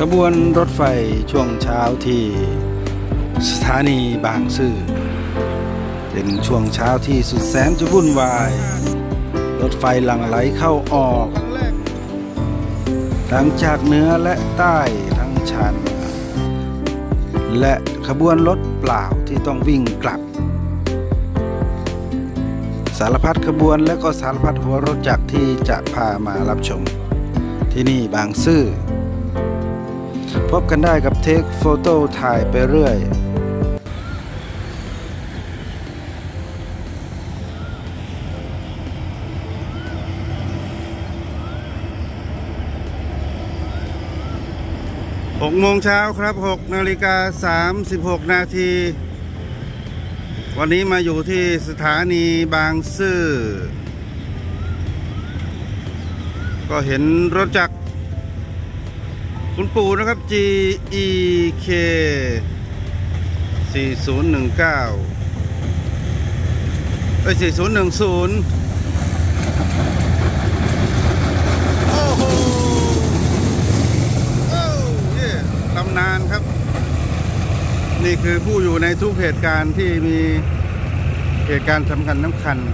ขบวนรถไฟช่วงเช้าที่สถานีบางซื่อ เป็นช่วงเช้าที่สุดแสนจะวุ่นวาย รถไฟหลั่งไหลเข้าออก ทั้งจากเหนือและใต้ทั้งชัน และขบวนรถเปล่าที่ต้องวิ่งกลับ สารพัดขบวนและก็สารพัดหัวรถจักรที่จะพามารับชม ที่นี่บางซื่อ พบกันได้กับเทคโฟโต้ถ่ายไปเรื่อยหกโมงเช้าครับหกนาฬิกาสามสิบหกนาที วันนี้มาอยู่ที่สถานีบางซื่อ ก็เห็นรถจักร คุณปู่นะครับ G E K 4019เอ้ย4010โอ้โหโอ้เย่ตำนานครับ นี่คือผู้อยู่ในทุกเหตุการณ์ที่มีเหตุการณ์สำคัญน้ำคัญ 4010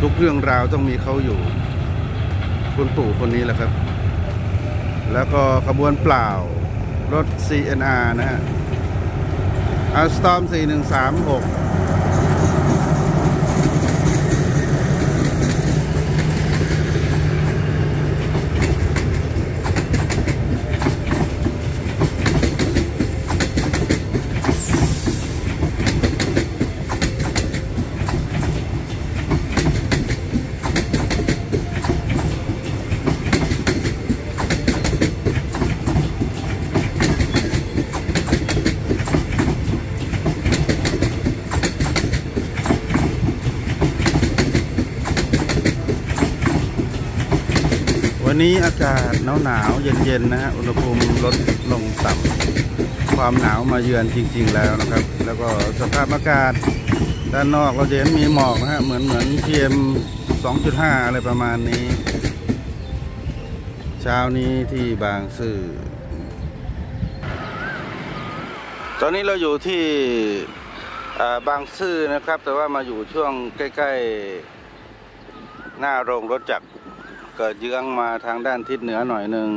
ทุกเรื่องราวต้องมีเขาอยู่ คุณปู่คนนี้แหละครับ แล้วก็ขบวนเปล่า รถ CNR นะฮะอัลสตอม 4136 นนี้อากาศหนาวหนาวๆเย็นๆนะฮะอุณหภูมิลดลงต่ำความหนาวมาเยือนจริง ๆ แล้วนะครับ แล้วก็สภาพอากาศด้านนอกเราจะเห็นมีหมอกนะฮะเหมือนเหมือน PM 2.5 อะไรประมาณนี้ เช้านี้ที่บางซื่อตอนนี้เราอยู่ที่บางซื่อนะครับ แต่ว่ามาอยู่ช่วงใกล้ ๆ หน้าโรงรถจักร เกิดเยื้องมาทางด้านทิศเหนือหน่อยหนึ่ง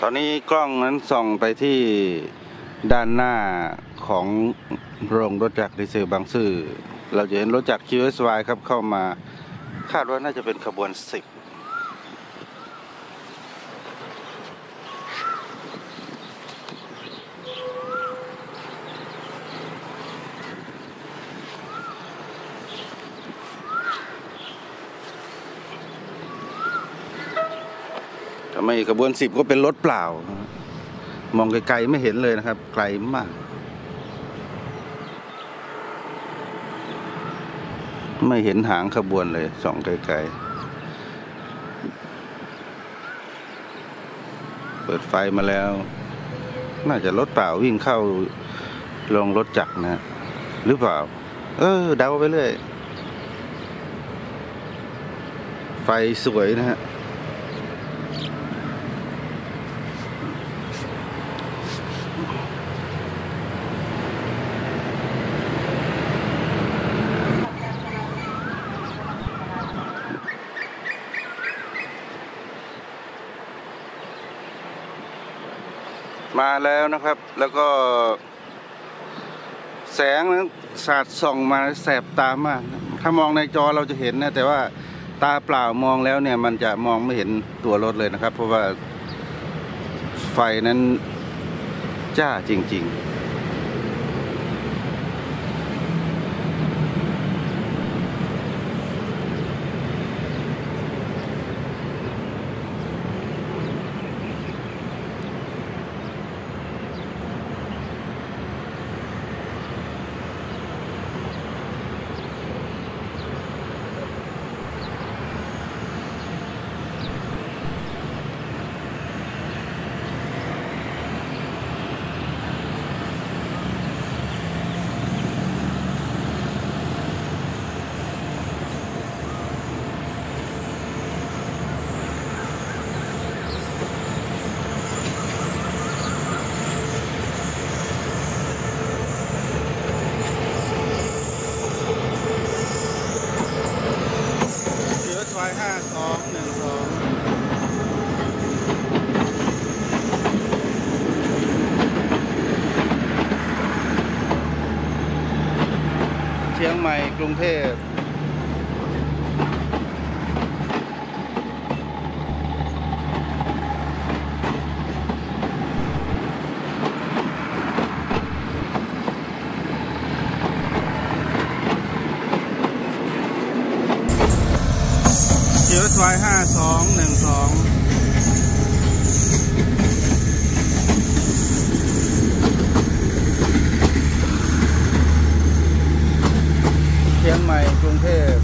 ตอนนี้กล้องนั้นส่องไปที่ด้านหน้าของโรงรถจักรดีเซลบางซื่อ เราจะเห็นรถจักร QSY ครับเข้ามา คาดว่าน่าจะเป็นขบวน 10 ไม่ขบวนสิบก็เป็นรถเปล่า มองไกลๆไม่เห็นเลยนะครับ ไกลมาก ไม่เห็นหางขบวนเลยส่องไกลๆ เปิดไฟมาแล้ว น่าจะรถเปล่าวิ่งเข้าลงรถจักรนะ หรือเปล่า เออเดาไปเรื่อย ไฟสวยนะฮะ นะครับ แล้วก็ แสงนั้นสาดส่องมาแสบตามาก ถ้ามองในจอเราจะเห็นนะ แต่ว่าตาเปล่ามองแล้วเนี่ย มันจะมองไม่เห็นตัวรถเลยนะครับ เพราะว่าไฟนั้นจ้าจริง ๆ อ รุงเทพ เชียวซอยห้าสองหนึ่งสองเชียงใหม่กรุงเทพ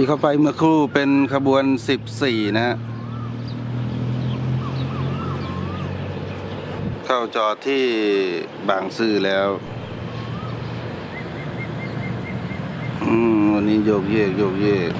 ที่เข้าไปเมื่อครู่เป็นขบวน 14 นะฮะ เข้าจอดที่บางซื่อแล้ว อืม วันนี้โยกเยกโยกเยก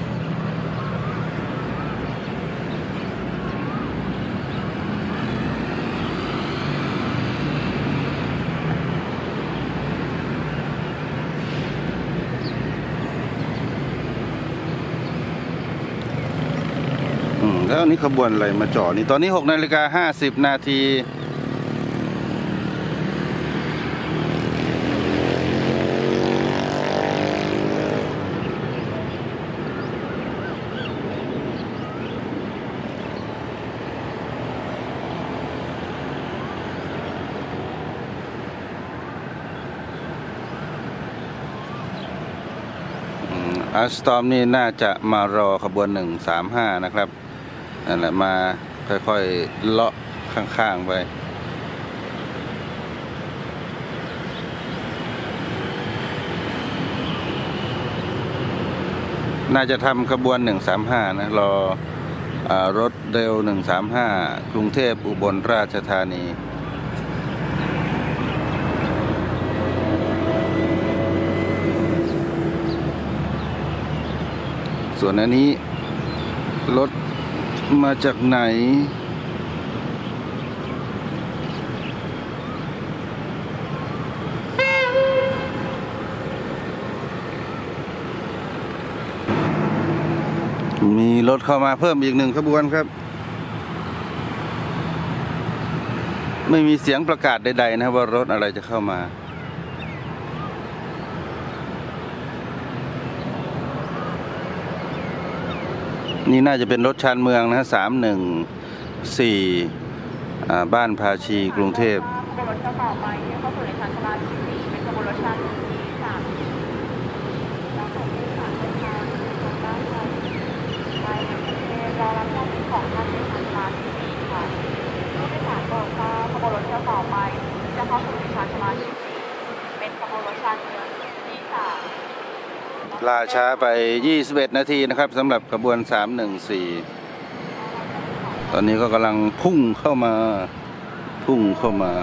แล้วนนี้ขบวนอะไรมาจอดนี่ตอนนี้6นาฬิกา50 นาทีอัสตอมนี่น่าจะมารอขบวนหนึ่งสามห้านะครับ นั่นแหละมาค่อยๆเลาะข้างๆไปน่าจะทำขบวนหนึ่งสามห้านะ รออรถเร็วหนึ่งสามห้ากรุงเทพอุบลราชธานี ส่วนอันนี้ รถ มาจากไหน มีรถเข้ามาเพิ่มอีกหนึ่งขบวนครับ ไม่มีเสียงประกาศใดๆนะว่ารถอะไรจะเข้ามา นี่น่าจะเป็นรถชานเมืองนะสามหนึ่งสี่บ้านภาชีกรุงเทพขบวนรถจะต่อไปเนี่ยเข้าสู่ในชาที่สี่เป็นขบวนรถชั้นที่สามามเป็นทางทางด้านซ้ายไปรอรับหน้าที่ของท่านในชั้นชลาที่สี่ค่ะผู้โดยสารโปรดทราบขบวต่อไปจะเข้าสู่ในชั้นชลาที่สี่เป็นขบวนรถชั้นเมือง ล่าช้าไป 21 นาทีนะครับสำหรับขบวน 314 ตอนนี้ก็กำลังพุ่งเข้ามา พุ่งเข้ามา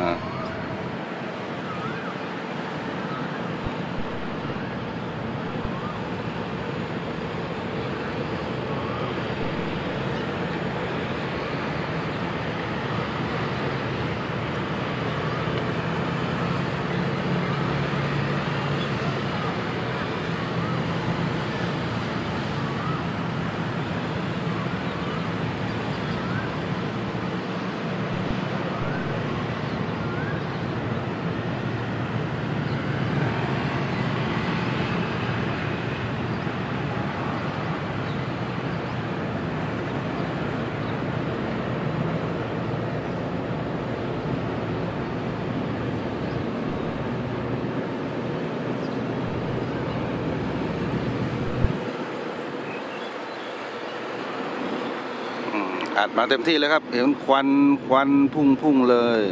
ดมาเต็มที่เลยครับ เห็นควันควันพุ่งพุ่งเลย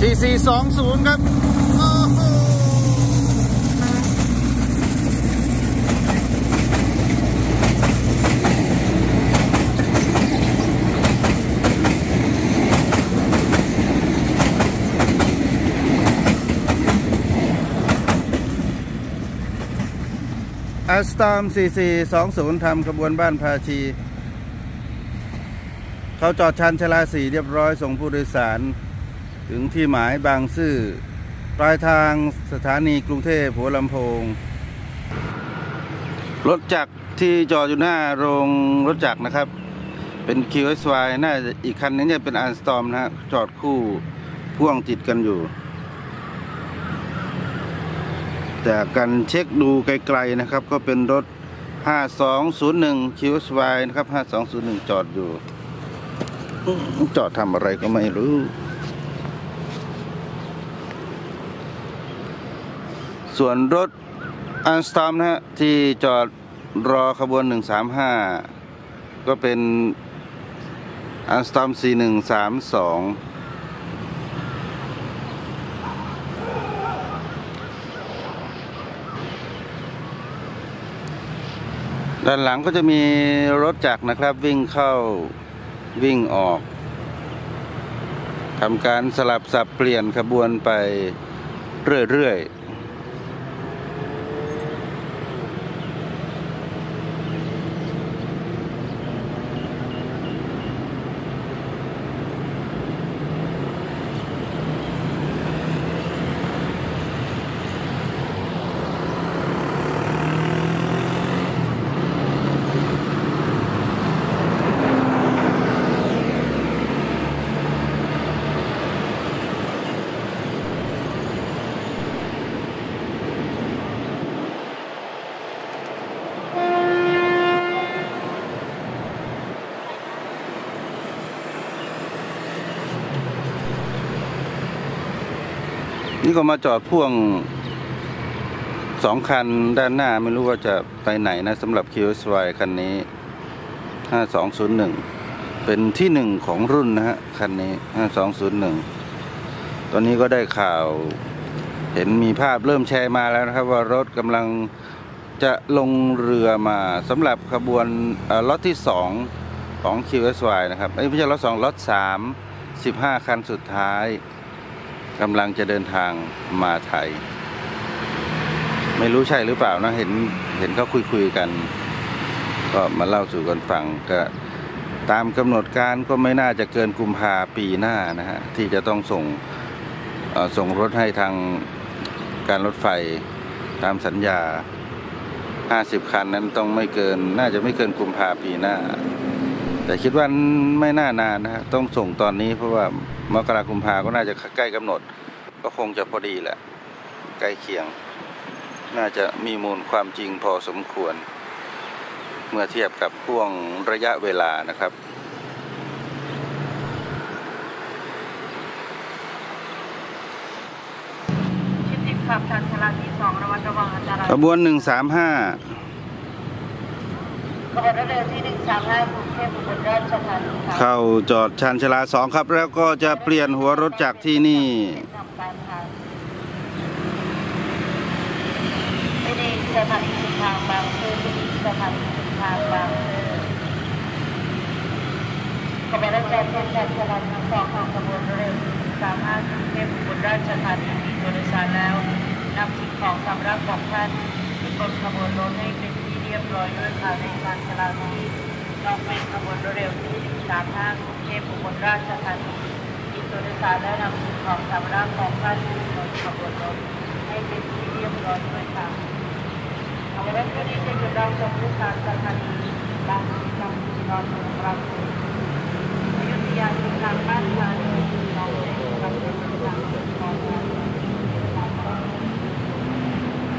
สี่สี่สองศูนย์ครับโอ้โห อัสตอม 4420ทำขบวนบ้านภาชี เขาจอดชันชลาสีเรียบร้อยส่งผู้โดยสาร ถึงที่หมายบางซื่อปลายทางสถานีกรุงเทพหัวลำโพง รถจักรที่จอดอยู่หน้าโรงรถจักรนะครับ เป็น QSY น่าจะอีกคันนี้เนี่ยเป็นอันสตอมนะฮะจอดคู่พ่วงติดกันอยู่ แต่การเช็คดูไกลๆนะครับ ก็เป็นรถ 5201 QSY นะครับ 5201 จอดอยู่ จอดทำอะไรก็ไม่รู้ ส่วนรถอันสตอมนะฮะ ที่จอดรอขบวน 135 ก็เป็นอันสตอม 4132 ด้านหลังก็จะมีรถจักรนะครับ วิ่งเข้าวิ่งออกทำการสลับสับเปลี่ยนขบวนไปเรื่อยๆ นี่ ก็มาจอดพ่วงสองคันด้านหน้าไม่รู้ว่าจะไปไหนนะสำหรับ QSY คันนี้ 5201 เป็นที่หนึ่งของรุ่นนะฮะ คันนี้ 5201 ตอนนี้ก็ได้ข่าว เห็นมีภาพเริ่มแชร์มาแล้วนะครับ ว่ารถกำลังจะลงเรือมาสำหรับขบวนเอ่อล็อตที่ 2 ของ QSY นะครับไม่ใช่ล็อต2ล็อต3 15 คันสุดท้าย กำลังจะเดินทางมาไทย ไม่รู้ใช่หรือเปล่านะเห็นเห็นเขาคุยคุยกัน ก็มาเล่าสู่กันฟังก็ตามกำหนดการก็ไม่น่าจะเกินกุมภาปีหน้านะฮะที่จะต้องส่งส่งรถให้ทางการรถไฟตามสัญญา 50 คันนั้นต้องไม่เกิน น่าจะไม่เกินกุมภาปีหน้า แต่คิดว่าไม่น่านานนะฮะต้องส่งตอนนี้เพราะว่า มกรากุมภาก็น่าจะใกล้กำหนด ก็คงจะพอดีแหละ ใกล้เคียง น่าจะมีมูลความจริงพอสมควร เมื่อเทียบกับพ่วงระยะเวลานะครับชิดติดขับชันชลาที่สองระมัดระวังอันตรายขบวน135ขบวนรถเร็วที่หนึ่งสามห้ากรุง เทพอุบลราชธานีค่ะเข้าจอดชานชาลาสองครับ แล้วก็จะเปลี่ยนหัวรถจากที่นี่ทำการค่ะไม่ดีสถานีสุดทางบางซื่อไม่ดีสถานีสุดทางบางซื่อขบวนรถแจักรยานชันชลาทั้งสองของขบวนเร็วสามห้ากรุงเทพอุบลราชธานีมีตัวโดยสารแล้วนำสิ่งของสำรับของท่านขึ้นบนขบวนรถให้เป็นที่เรียบร้อยด้วยค่ะในการชลาที่ ต้องเป็นขบวนรถเร็วที่135กรุงเทพอุบลราชธานีมีตัวโดยสารและนำสิ่งของสำรับของท่านขึ้นบนขบวนรถให้เป็นที่เรียบร้อยด้วยค่ะขบวนรถตัวนี้จะหยุดรอชมลูกค้าสถานีบางสีกำลังนอนลงรับอยุธยาถึงทางบ้านมาเลยเราได้กำลังทางของเรา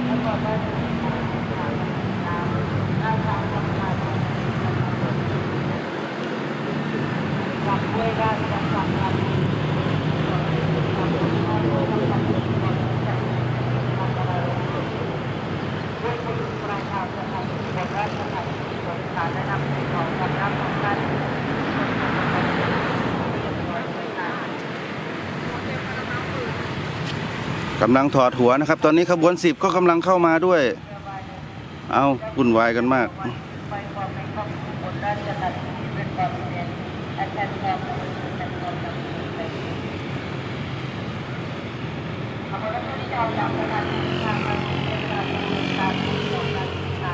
แล้วก็บ้านทางทางน้ำหน้าทางสำคัญหลักด้วยด้านการทำงาน ด้วยพยุงประชาสถานบนราชธานีบริษัทและนำสิ่งของสำรับของท่านเรียบร้อยด้วยค่ะ กำลังถอดหัวนะครับ ตอนนี้ขบวนสิบก็กำลังเข้ามาด้วย เอาวุ่นวายกันมากไปความในครอบครัวบนราชธานีเป็นความเรียนอาจารย์ความรู้เป็นความจำเป็นขบวนรถที่จะเอาจากสถานีทางมาถึงสถานีทางที่ตรงนั้นค่ะ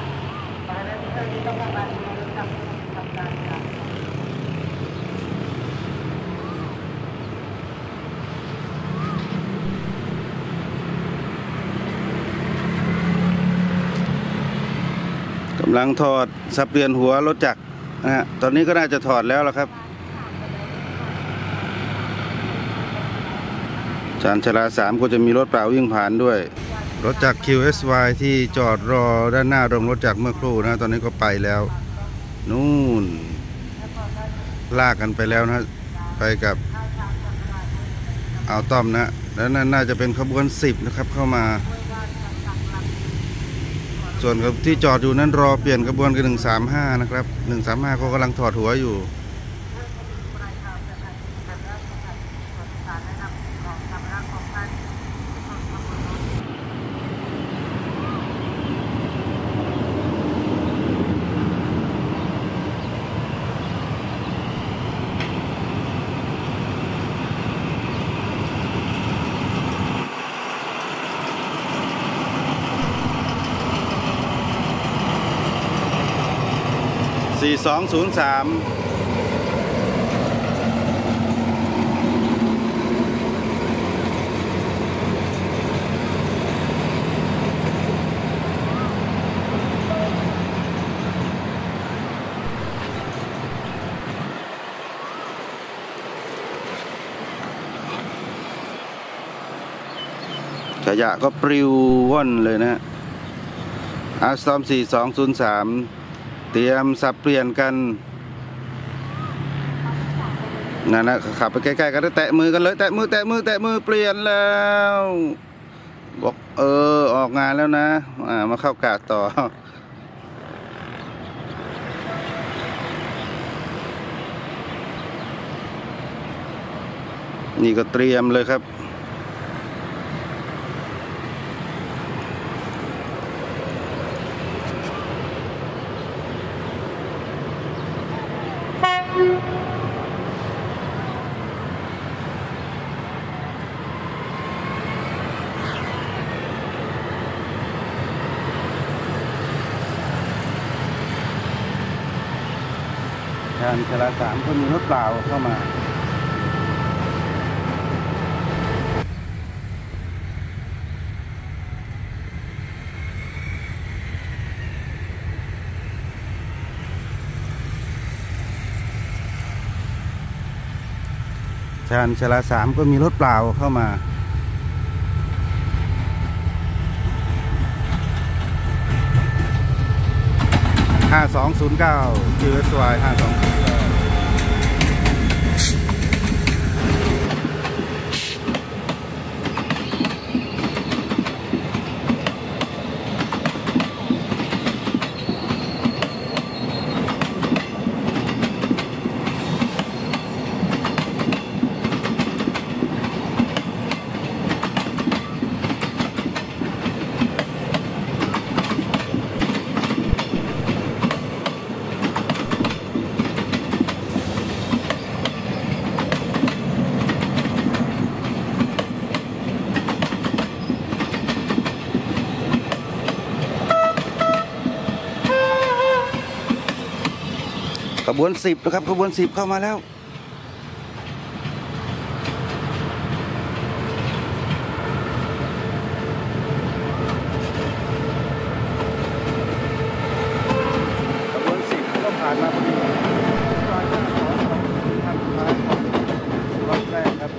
กำลังถอดสับเปลี่ยนหัวรถจักรนะฮะตอนนี้ก็น่าจะถอดแล้วละครับชานชลาสามก็จะมีรถเปล่าวิ่งผ่านด้วย รถจักร QSY ที่จอดรอด้านหน้าโรงรถจักรเมื่อครู่นะตอนนี้ก็ไปแล้ว นู่น ลากกันไปแล้วนะ ไปกับเอาต้อมนะ แล้วนั่นน่าจะเป็นขบวนสิบนะครับเข้ามา ส่วนที่จอดอยู่นั้นรอเปลี่ยนกระบวนกันหนึ่งสามห้านะครับหนึ่งสามห้าเขากำลังถอดหัวอยู่ สองศูนย์สามขยะก็ปลิวว่อนเลยนะAlstom 4203 เตรียมสับเปลี่ยนกันนั่นนะขับไปใกล้ๆกันแล้วแตะมือกันเลยแตะมือแตะมือแตะมือเปลี่ยนแล้วบอกเออออกงานแล้วนะอ่ามาเข้ากาดต่อนี่ก็เตรียมเลยครับ ทาลาสามก็มีรถเปล่าเข้ามาชานชลาสามก็มีรถเปล่าเข้ามา ห้าสองศูนย์เก้า QSY ห้าสองข บวนสิบนะครับขบวนสิบเข้ามาแล้ว ขบวนสิบก็ผ่านมาพอดีท่านสุดท้ายของรอบแรกครับ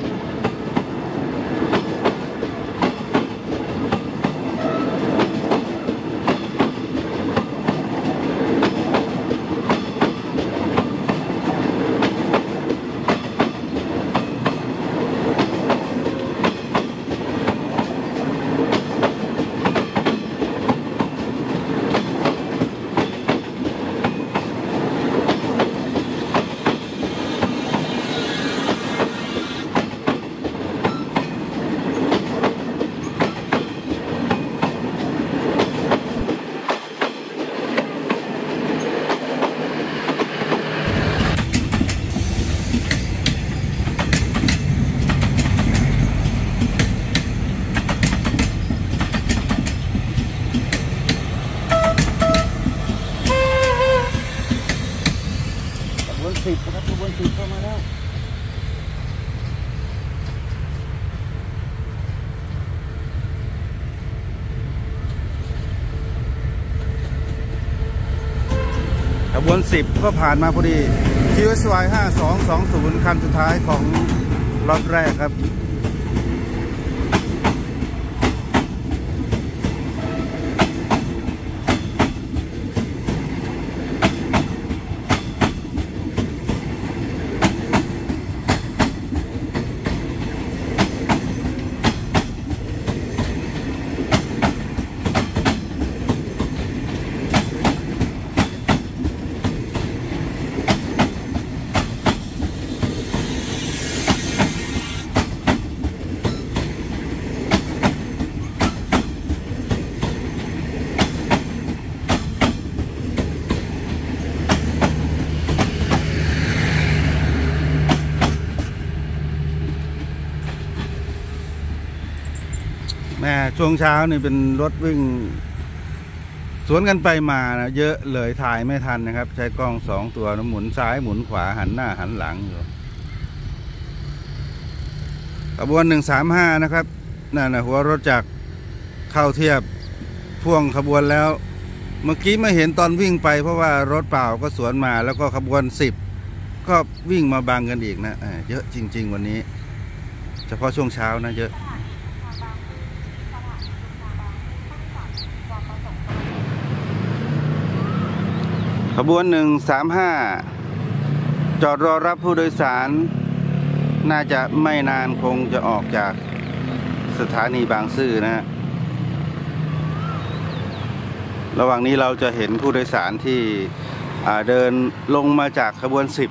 ข บวน สิบนะครับขบวนสิบเข้ามาแล้วขบวนสิบก็ผ่านมาพอดี QSY 5220 คันสุดท้ายของรอบแรกครับ แม่ ช่วงเช้านี่เป็นรถวิ่ง สวนกันไปมานะเยอะเลยถ่ายไม่ทันนะครับ ใช้กล้องสองตัวนะหมุนซ้ายหมุนขวาหันหน้าหันหลังอยู่ขบวนหนึ่งสามห้านะครับนั่นนะหัวรถจักรเข้าเทียบพ่วงขบวนแล้ว เมื่อกี้ไม่เห็นตอนวิ่งไป เพราะว่ารถเปล่าก็สวนมาแล้วก็ขบวนสิบก็วิ่งมาบังกันอีกนะเเยอะจริง ๆ วันนี้ เฉพาะช่วงเช้านะเยอะ ขบวนหนึ่งสามห้าจอดรอรับผู้โดยสาร น่าจะไม่นานคงจะออกจากสถานีบางซื่อนะฮะระหว่างนี้เราจะเห็นผู้โดยสารที่เดินลงมาจากขบวนสิบ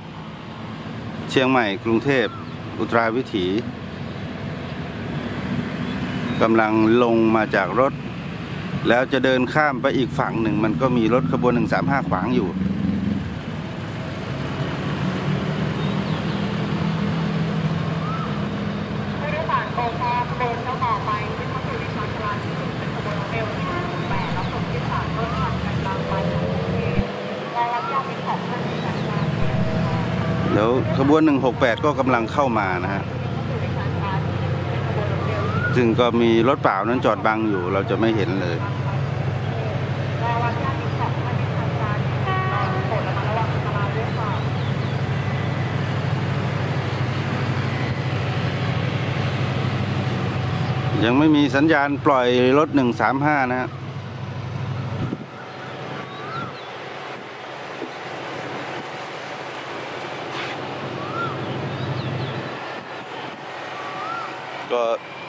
เชียงใหม่กรุงเทพอุตราวิถีกำลังลงมาจากรถ แล้วจะเดินข้ามไปอีกฝั่งหนึ่ง มันก็มีรถขบวนหนึ่งสามห้าขวางอยู่ผู้โดยสารโปรดทราบเดินต่อไปที่เข้าสู่ในชานชาลาที่หนึ่งเป็นขบวนเร็วที่แปดแล้วส่งที่สามต้นทางกันกลางไปกรุงเทพรายรับยอดเป็นของท่านในชานชาลาที่หนึ่งค่ะเดี๋ยวขบวนหนึ่งหกแปดก็กำลังเข้ามานะฮะ ซึ่งก็มีรถเปล่านั้นจอดบังอยู่เราจะไม่เห็นเลยยังไม่มีสัญญาณปล่อยรถ 135 นะครับ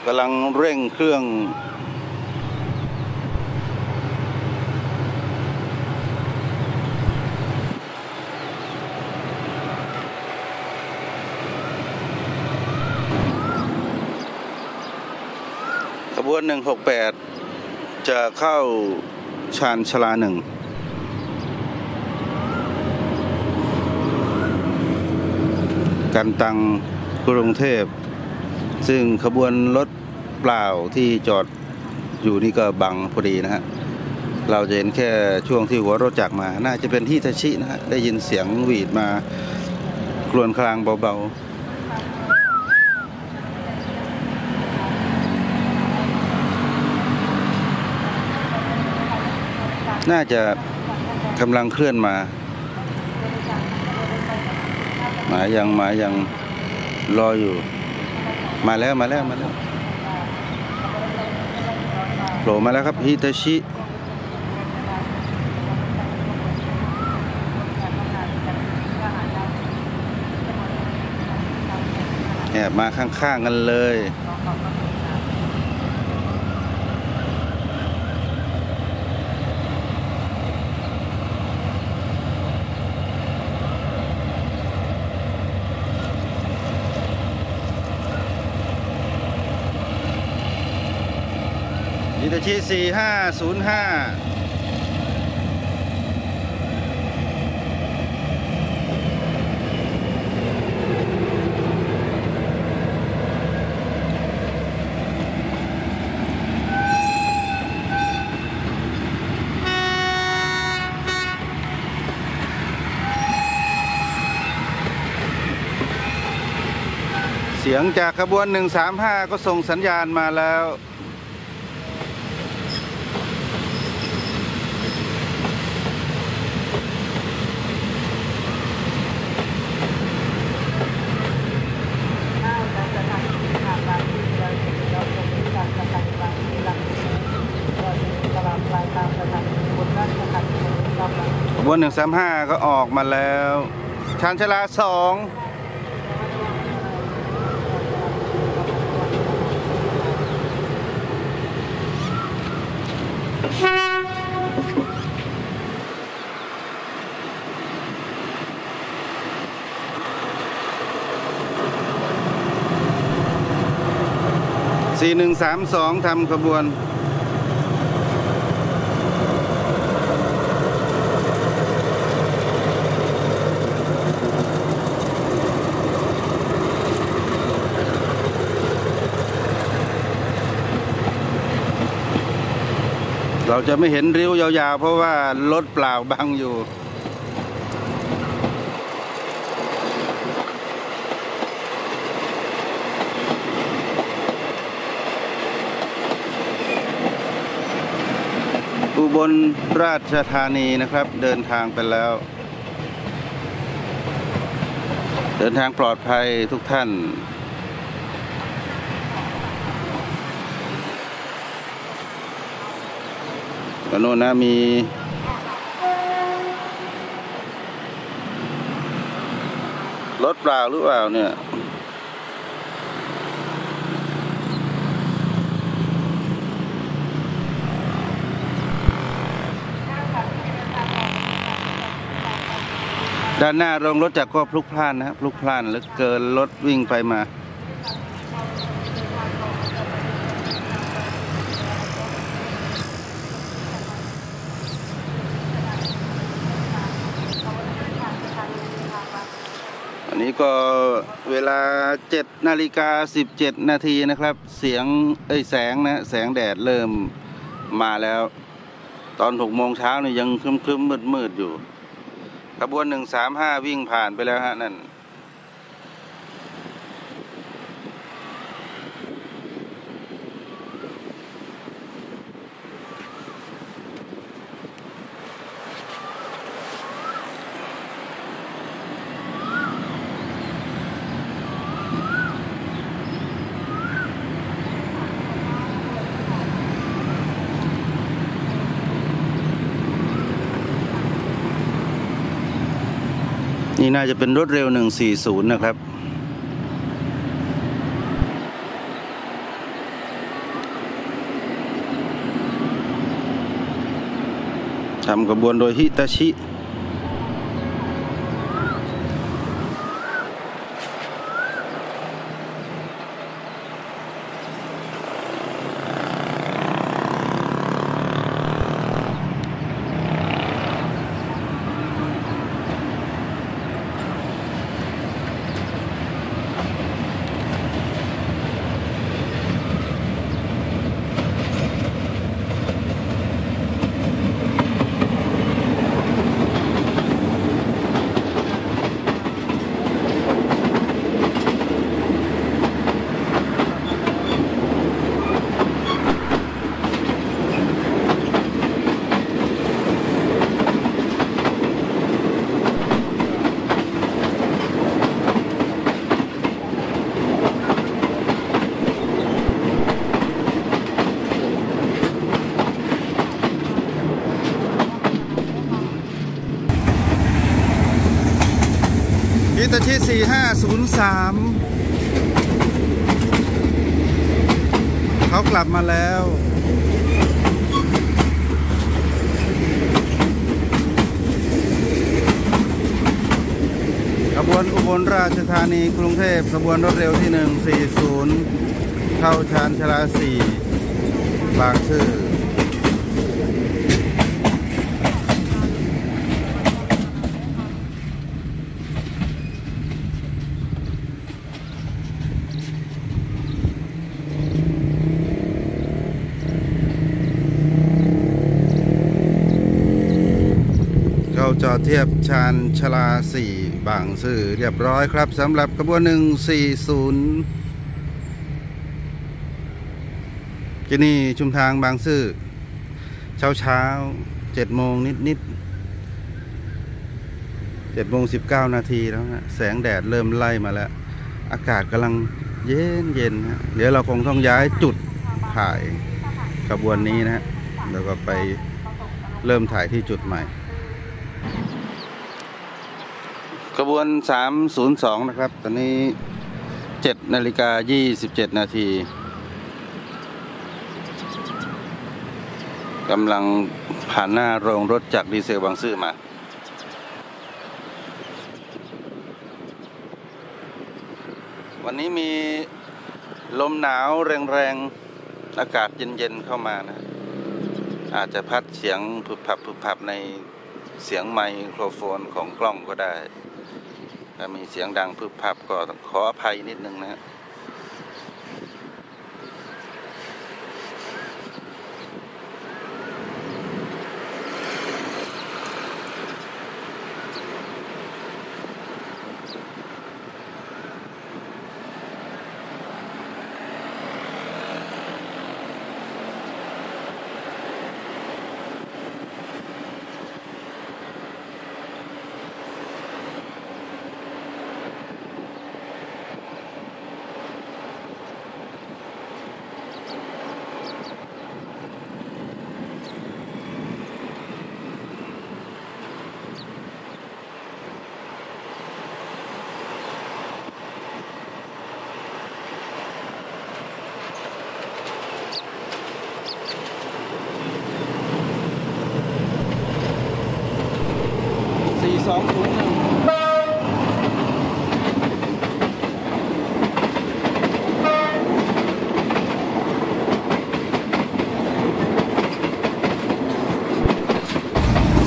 กำลังเร่งเครื่อง ขบวนหนึ่งหกแปดจะเข้าชานชาลาหนึ่งกันตังกรุงเทพ ซึ่งขบวนรถเปล่าที่จอดอยู่นี่ก็บังพอดีนะฮะเราจะเห็นแค่ช่วงที่หัวรถจักรมา น่าจะเป็นที่ทชินะฮะได้ยินเสียงหวีดมาครวญครางเบาๆ น่าจะกำลังเคลื่อนมา หมายังหมายังรออยู่ มาแล้วมาแล้วมาแล้วโผล่มาแล้วครับฮิตาชิแอบมาข้างๆกันเลย สี่ห้าศูนย์ห้าเสียงจากขบวน 135 ก็ส่งสัญญาณมาแล้ว วนหนึ่งสามห้าก็ออกมาแล้วชานชลาสองสี่หนึ่งสามสองทำขบวน เราจะไม่เห็นริ้วยาวๆ เพราะว่ารถเปล่าบังอยู่ อุบลราชธานีนะครับ เดินทางไปแล้ว เดินทางปลอดภัยทุกท่าน ก็โน่นนะมีรถเปล่าหรือเปล่าเนี่ยด้านหน้าโรงรถจักรก็พลุกพล่านนะครับพลุกพล่านเหลือเกินรถวิ่งไปมา ก็เวลา7นาฬิกา17 นาทีนะครับ เสียงเอ้ยแสงนะแสงแดดเริ่มมาแล้ว ตอน6โมงเช้านี่ยังครึ้มๆมืดๆอยู่ขบวน 135 วิ่งผ่านไปแล้วฮะนั่น นี่น่าจะเป็นรถเร็ว 140 นะครับ ทำกระบวนโดยฮิตาชิ ตาชิ4503เขากลับมาแล้วขบวนอุบลราชธานีกรุงเทพขบวนรถเร็วที่ 140 เข้าชานชาลา 4 บางซื่อ จอดเทียบชานชลาสี่บางซื่อเรียบร้อยครับสำหรับขบวนหนึ่งสี่ศูนย์ที่นี่ชุมทางบางซื่อเช้าเช้าเจ็ดโมงนิดนิดเจ็ดโมงสิบเก้านาทีแล้วฮะแสงแดดเริ่มไล่มาแล้ว อากาศกำลังเย็นเย็นฮะเดี๋ยวเราคงต้องย้ายจุดถ่ายขบวนนี้นะฮะแล้วก็ไปเริ่มถ่ายที่จุดใหม่ ขบวน 302 นะครับ ตอนนี้ 7 นาฬิกา 27 นาทีกำลังผ่านหน้าโรงรถจากดีเซลบางซื่อมา วันนี้มีลมหนาวแรงๆ อากาศเย็นๆ เข้ามานะ อาจจะพัดเสียงผึบผับผึบผับในเสียงไมโครโฟนของกล้องก็ได้ ถ้ามีเสียงดังพึบพับก็ขออภัยนิดนึงนะครับสองศูนย์หนึ่ง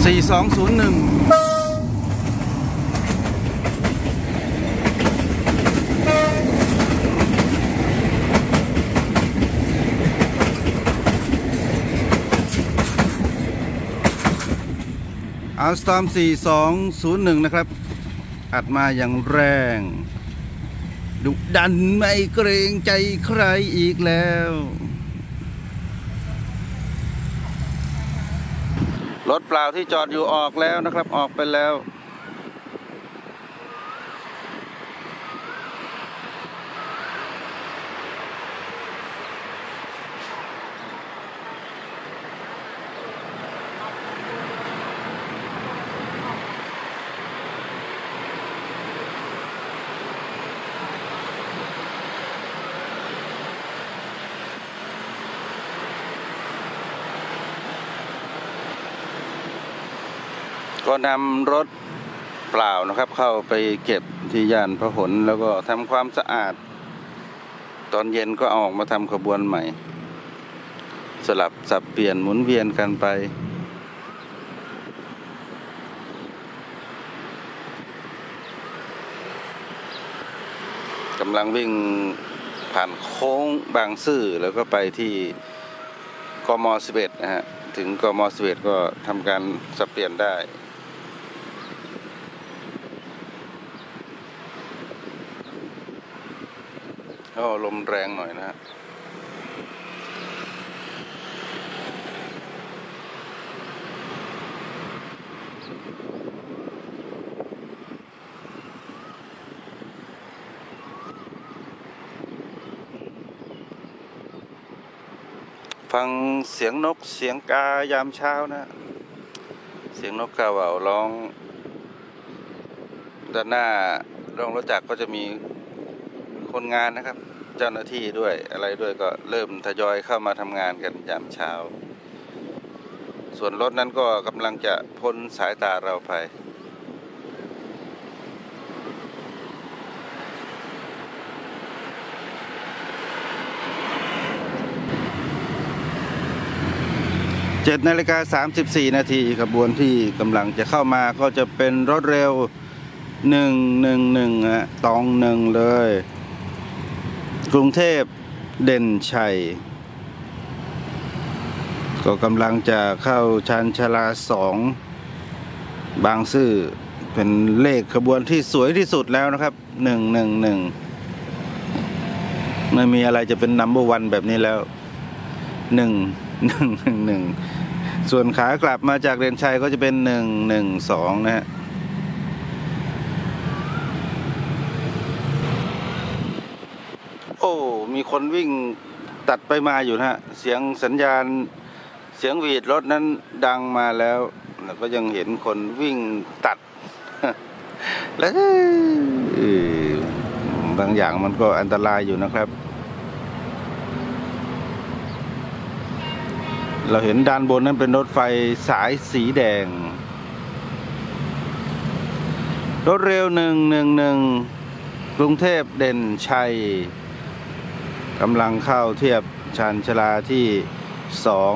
สี่สองศูนย์หนึ่งอัลสตอมสี่สองศูนย์หนึ่งนะครับ อัดมาอย่างแรง ดุดันไม่เกรงใจใครอีกแล้ว รถเป ล่าที่จอดอยู่ออกแล้วนะครับ ออกไปแล้ว นำรถเปล่านะครับ เข้าไปเก็บที่ย่านพหลแล้วก็ทำความสะอาด ตอนเย็นก็เอาออกมาทำขบวนใหม่ สลับสับเปลี่ยนหมุนเวียนกันไปกำลังวิ่งผ่านโค้งบางซื่อแล้วก็ไปที่กม 11 นะฮะ ถึงกม 11 ก็ทำการสับเปลี่ยนได้ โอ้ลมแรงหน่อยนะฮะฟังเสียงนกเสียงกายามเช้านะ เสียงนกกาเหว่าร้อง ด้านหน้าโรงรถจักรก็จะมี คนงานนะครับ เจ้าหน้าที่ด้วยอะไรด้วยก็เริ่มทยอยเข้ามาทำงานกันยามเช้า ส่วนรถนั้นก็กำลังจะพ้นสายตาเราไปเจ็ดนาฬิกาสามสิบสี่นาทีขบวนที่กำลังจะเข้ามาก็จะเป็นรถเร็วหนึ่งหนึ่งหนึ่งะตองหนึ่งเลย กรุงเทพเด่นชัย ก็กำลังจะเข้าชันชาลาสองบางซื่อเป็นเลขขบวนที่สวยที่สุดแล้วนะครับหนึ่งหนึ่งหนึ่งไม่มีอะไรจะเป็นนัมเบอร์วันแบบนี้แล้วหนึ่งหนึ่งหนึ่งหนึ่งส่วนขากลับมาจากเรียนชัยก็จะเป็นหนึ่งหนึ่งสองนะฮะ โอ้ มี คนวิ่งตัดไปมาอยู่นะฮะ เสียงสัญญาณ เสียงหวีดรถนั้นดังมาแล้วแล้วก็ยังเห็นคนวิ่งตัด แล้วบางอย่างมันก็อันตรายอยู่นะครับ เราเห็นด้านบนนั้นเป็นรถไฟสายสีแดง รถเร็วหนึ่งหนึ่งหนึ่งกรุงเทพเด่นชัย กำลังเข้าเทียบชานชลาที่สอง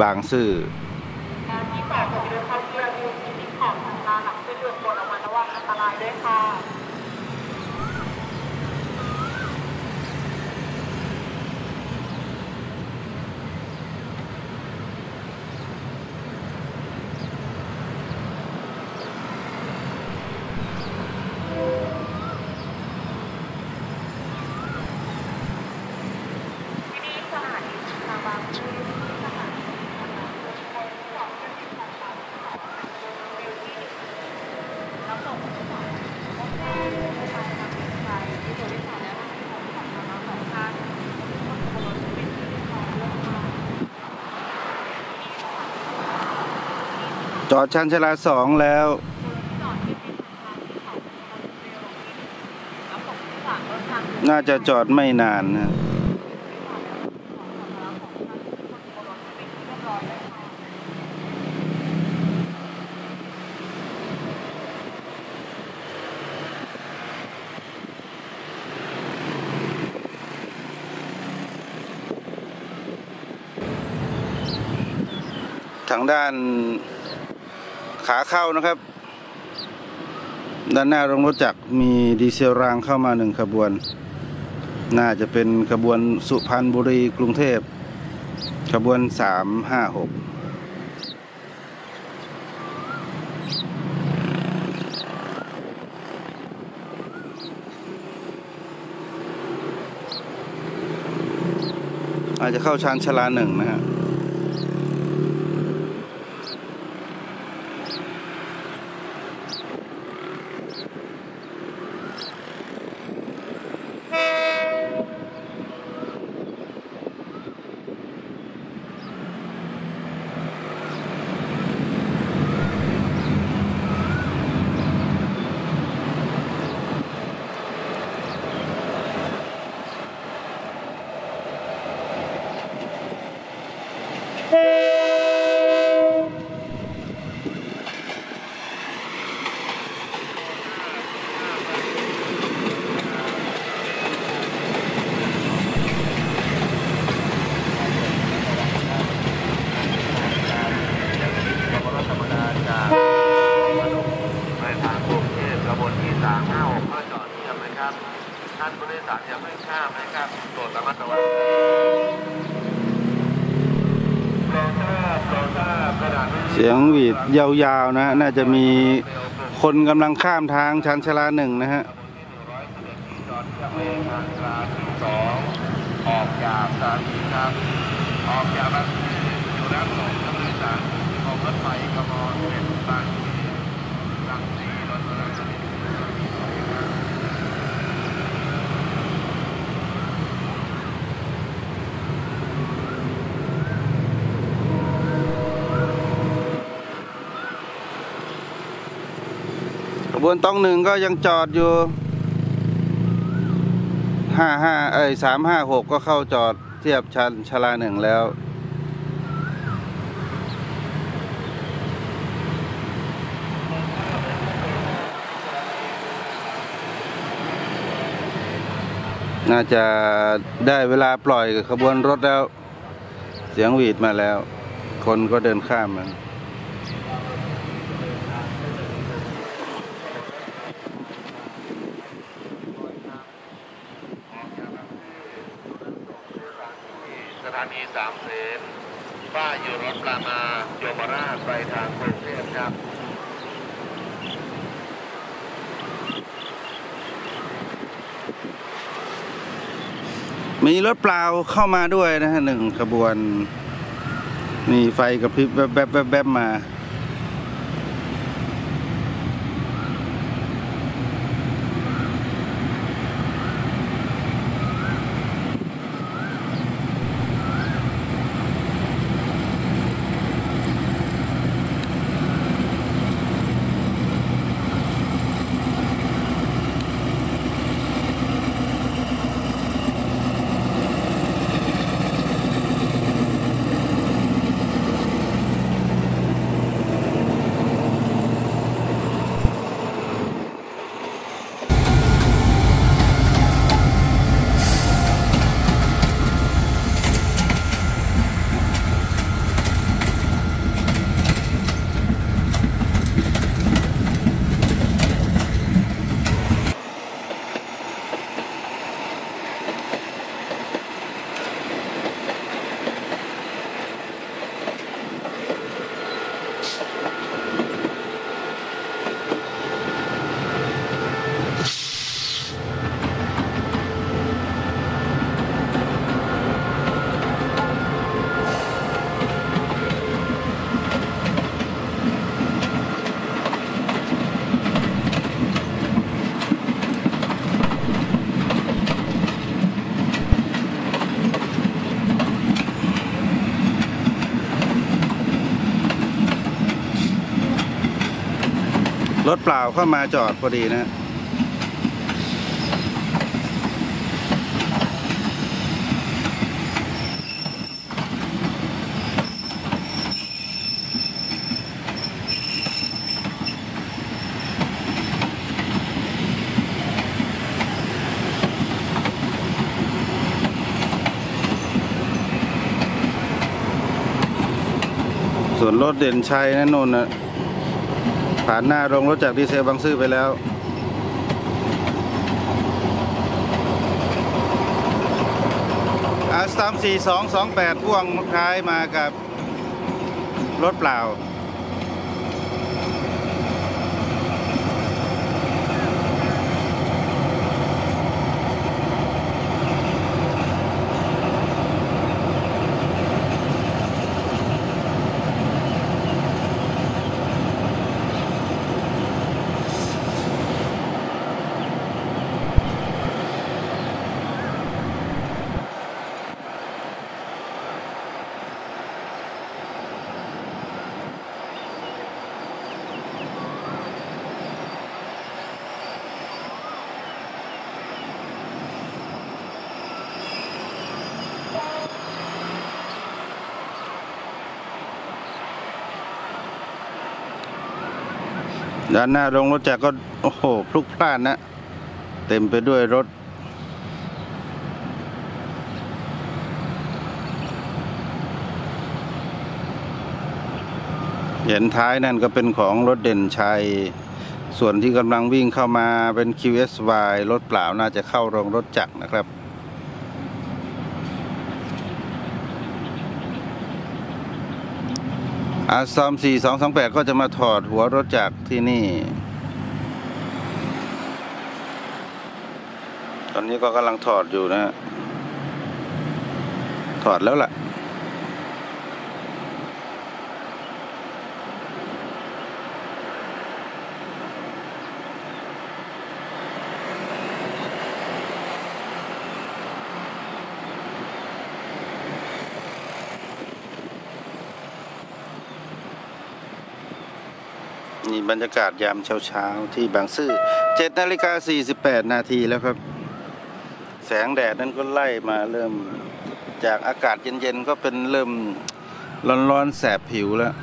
บางซื่อ การที่แปดของเรือพันเรือดูที่ของทางการหลังขึ้นเรือบนออกมาระวังอันตรายด้วยค่ะ ที่นี่สถานีทางบางซื่อสถานีทางบางซื่อคนที่สองเที่ยวบินของสามที่สองเรือที่รับส่งผู้โดยสารโอเคไปทางทางบินไทยที่ตัวที่สองและทางที่สองของทางเราสองท่านคนบนรถเป็นที่เรียบร้อยแล้วค่ะ จอดชันชลาสองแล้ว น่าจะจอดไม่นานนะทางด้าน ขาเข้านะครับ ด้านหน้าโรงรถจักรมีดีเซลรางเข้ามาหนึ่งขบวน น่าจะเป็นขบวนสุพรรณบุรีกรุงเทพ ขบวนสามห้าหกอาจจะเข้าชานชาลาหนึ่งนะฮะ รถธรรมดาจากวัดไปทางกรุงเทพกระบวนที่356ก็จอดเทียบนะครับ ท่านผู้โดยสารอย่าเพิ่งข้ามนะครับโปรดระมัดระวังโปรดทราบโปรดทราบขณะนี้ เสี ยาวๆนะฮะน่าจะมีคนกำลังข้ามทางชันชลาหนึ่งนะฮะ จอดเทียบเลนทางกลางที่สองออกจากสถานีครับ ออกจากบ้านอยู่ด้านหลังผู้โดยสารของรถไฟกมเป็นบางทีบางทีรถบรรทุก ข บวนต้องหนึ่งก็ยังจอดอยู่ห้าห้าเอ้ยสามห้าหกก็เข้าจอดเทียบชันชลาหนึ่งแล้ว น่าจะได้เวลาปล่อยขบวนรถแล้ว เสียงหวีดมาแล้ว คนก็เดินข้ามมัน สถานีสามเสนป้ายอยู่รถปลามาโยมราชไปทางกรุงเทพครับ มีรถเปล่าเข้ามาด้วยนะฮะหนึ่งขบวน มีไฟกระพริบแวบแวบแวบแวบมา ถเปล่าเข้ามาจอดพอดีนะส่วนรถเด่นชัยนั่นนนนะ ผ่านหน้าโรงรถจากดีเซลบางซื่อไปแล้วอาสามสี่สองสองแปดพ่วงท้ายมากับรถเปล่า ด้านหน้าโรงรถจักรก็ โอ้โห พลุกพล่านนะ เต็มไปด้วยรถ เห็นท้ายนั่นก็เป็นของรถเด่นชัย ส่วนที่กำลังวิ่งเข้ามาเป็น QSY รถเปล่าน่าจะเข้าโรงรถจักรนะครับ อาซอมสี่สองสองแปดก็จะมาถอดหัวรถจากที่นี่ ตอนนี้ก็กำลังถอดอยู่นะฮะถอดแล้วล่ะ นี่บรรยากาศยามเช้าๆ ที่บางซื่อ7นาฬิกา48 นาทีแล้วครับ แสงแดดนั้นก็ไล่มาเริ่มจากอากาศเย็นๆ ก็เป็นเริ่มร้อนๆ แสบผิวแล้ว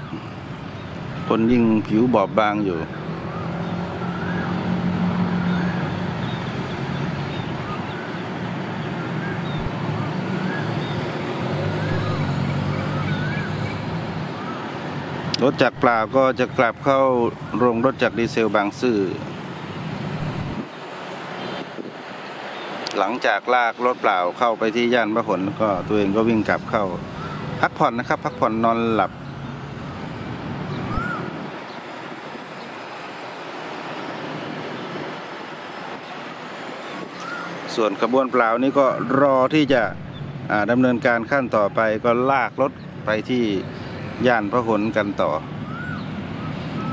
คนยิ่งผิวบอบบางอยู่ รถจักรเปล่าก็จะกลับเข้าโรงรถจักรดีเซลบางซื่อ หลังจากลากรถเปล่าเข้าไปที่ย่านพหลก็ตัวเองก็วิ่งกลับเข้า พักผ่อนนะครับ พักผ่อนนอนหลับ ส่วนขบวนเปล่านี่ก็รอที่จะดำเนินการขั้นต่อไปก็ลากรถไปที่ ย่านพระหลกันต่อ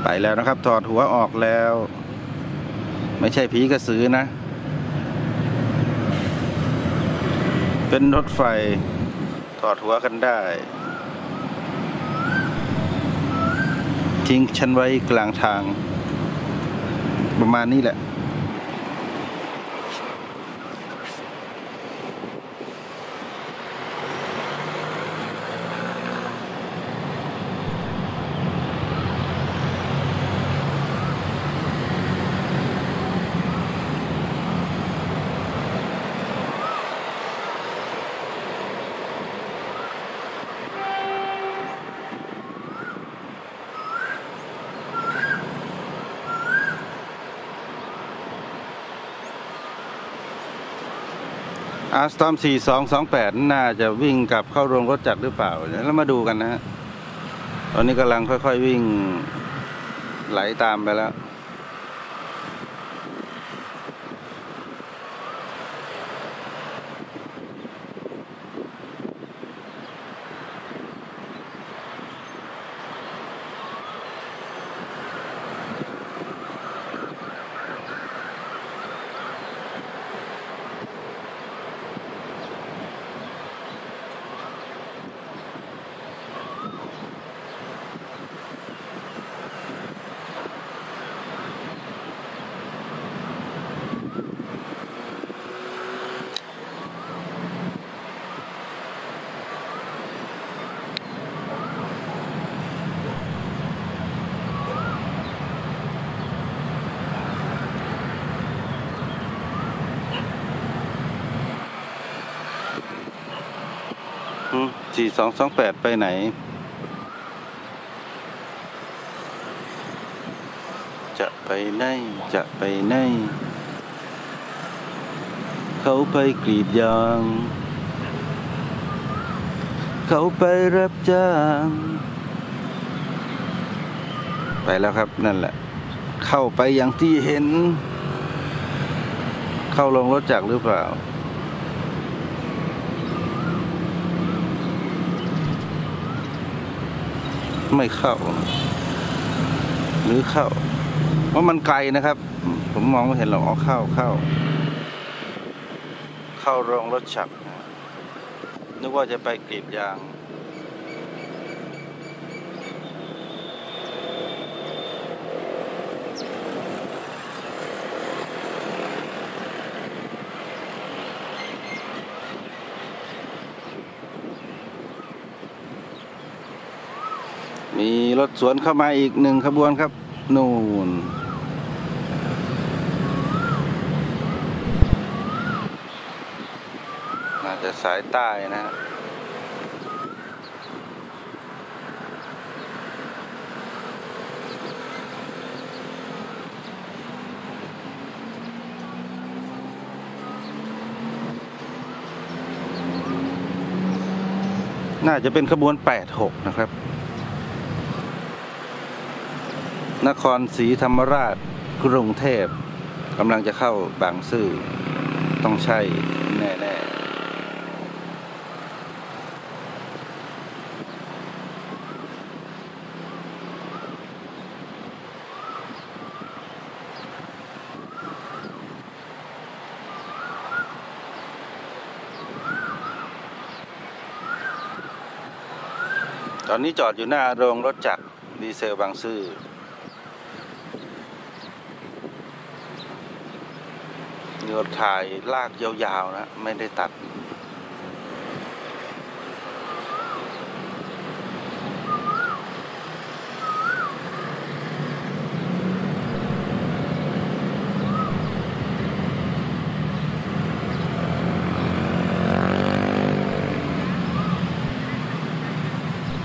ไปแล้วนะครับ ถอดหัวออกแล้ว ไม่ใช่ผีกระสือนะ เป็นรถไฟ ถอดหัวกันได้ ทิ้งฉันไว้กลางทาง ประมาณนี้แหละ อาร์สตอม4228 น่าจะวิ่งกลับเข้าโรงรถจักรหรือเปล่าแล้วมาดูกันนะฮะ ตอนนี้กำลังค่อยๆวิ่งไหลตามไปแล้ว สี่สองสองแปดไปไหน จะไปไหน จะไปไหน เขาไปกรีดยาง เขาไปรับจ้าง ไปแล้วครับนั่นแหละ เข้าไปอย่างที่เห็น เข้าลงรถจักรหรือเปล่า ไม่เข้า หรือเข้า เพราะมันไกลนะครับ ผมมองไม่เห็นหรอกอ๋อเข้าเข้า เข้าโรงรถฉับนะนึกว่าจะไปกรีดยาง มี รถสวนเข้ามาอีกหนึ่งขบวนครับ นู่น น่าจะสายใต้นะฮะน่าจะเป็นขบวน 86 นะครับ นครศรีธรรมราชกรุงเทพกำลังจะเข้าบางซื่อต้องใช่แน่ๆตอนนี้จอดอยู่หน้าโรงรถจักรดีเซลบางซื่อ เงือถ่ายลากยาวๆนะ ไม่ได้ตัด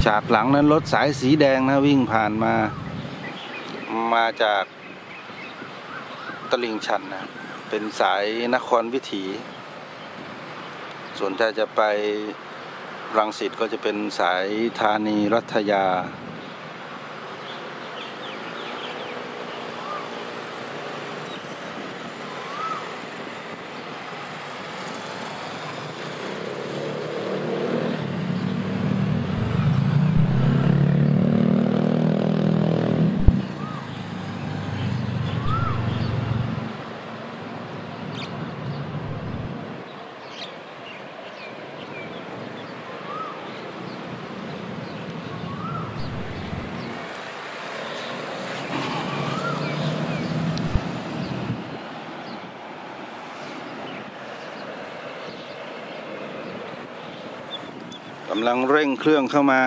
ฉากหลังนั้นรถสายสีแดงนะวิ่งผ่านมา มาจากตลิ่งชันนะ เป็นสายนครวิถี ส่วนถ้าจะไปรังสิตก็จะเป็นสายธานีรัฐยาำลังเร่งเครื่องเข้ามา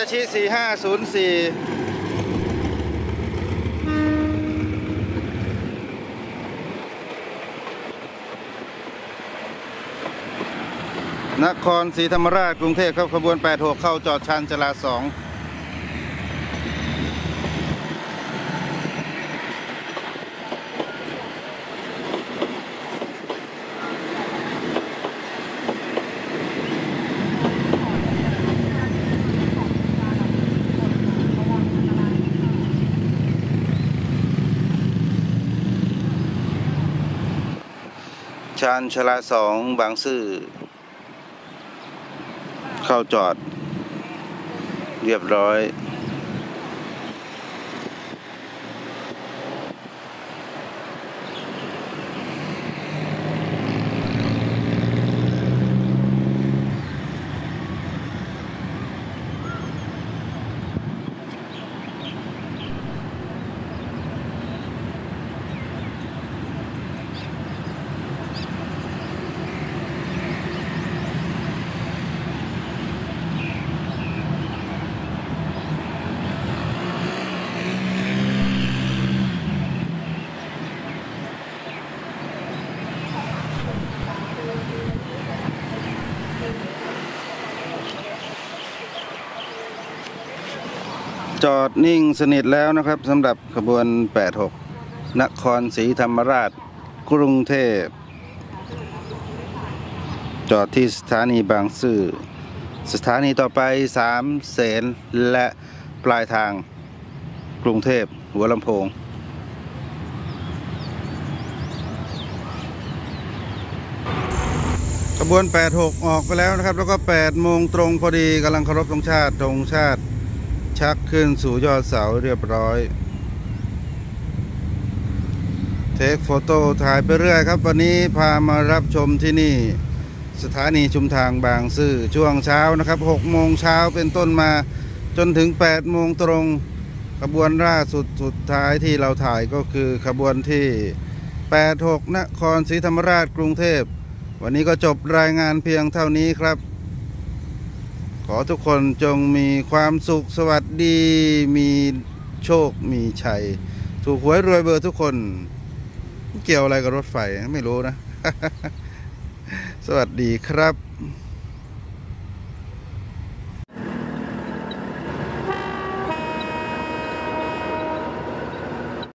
ตาชิ 4504นครศรีธรรมราชกรุงเทพครับขบวน 86 เข้าจอดชันจรา2 ชานชลาสองบางซื่อ เข้าจอด เรียบร้อย จอดนิ่งสนิทแล้วนะครับสำหรับขบวน 86 นครศรีธรรมราช กรุงเทพ จอดที่สถานีบางซื่อ สถานีต่อไปสามเสนและปลายทางกรุงเทพหัวลำโพง ขบวน 86 ออกไปแล้วนะครับ แล้วก็8โมงตรงพอดีกำลังเคารพธงชาติธงชาติ ขึ้นสู่ยอดเสาเรียบร้อย เทคโฟโต้ถ่ายไปเรื่อยครับ วันนี้พามารับชมที่นี่ สถานีชุมทางบางซื่อช่วงเช้านะครับ6โมงเช้าเป็นต้นมาจนถึง8โมงตรงขบวนล่าสุดสุดท้ายที่เราถ่ายก็คือขบวนที่ 86 นครศรีธรรมราชกรุงเทพ วันนี้ก็จบรายงานเพียงเท่านี้ครับ อทุกคนจงมีความสุขสวัสดี มีโชคมีชัย ถูกหวยรวยเบอร์ทุกคน เกี่ยวอะไรกับรถไฟไม่รู้นะ สวัสดีครับ